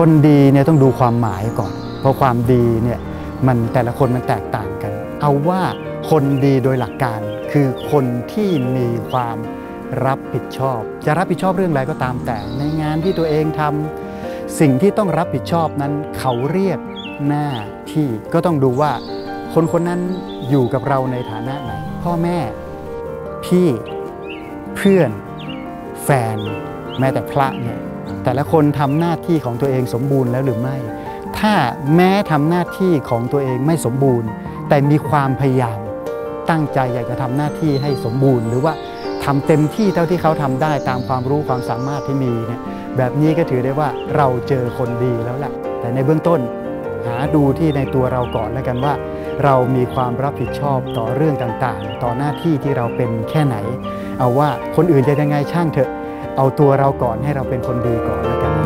คนดีเนี่ยต้องดูความหมายก่อน เพราะความดีเนี่ยมันแต่ละคนมันแตกต่างกัน เอาว่าคนดีโดยหลักการคือคนที่มีความรับผิดชอบ จะรับผิดชอบเรื่องอะไรก็ตามแต่ ในงานที่ตัวเองทำสิ่งที่ต้องรับผิดชอบนั้น เขาเรียกหน้าที่ก็ต้องดูว่า คนคนนั้นอยู่กับเราในฐานะไหน พ่อแม่ พี่เพื่อน แฟน แม้แต่พระเนี่ย แต่ละคนทำหน้าที่ของตัวเองสมบูรณ์แล้วหรือไม่ ถ้าแม้ทำหน้าที่ของตัวเองไม่สมบูรณ์ แต่มีความพยายามตั้งใจอยากจะทำหน้าที่ให้สมบูรณ์ หรือว่าทำเต็มที่เท่าที่เขาทำได้ตามความรู้ความสามารถที่มีเนี่ยแบบนี้ก็ถือได้ว่าเราเจอคนดีแล้วแหละแต่ในเบื้องต้นหาดูที่ในตัวเราก่อนแล้วกันว่า เรามีความรับผิดชอบต่อเรื่องต่างๆ ต่อหน้าที่ที่เราเป็นแค่ไหน เอาว่าคนอื่นจะยังไงช่างเถอะ เอาตัวเราก่อนให้เราเป็นคนดีก่อนแล้วกัน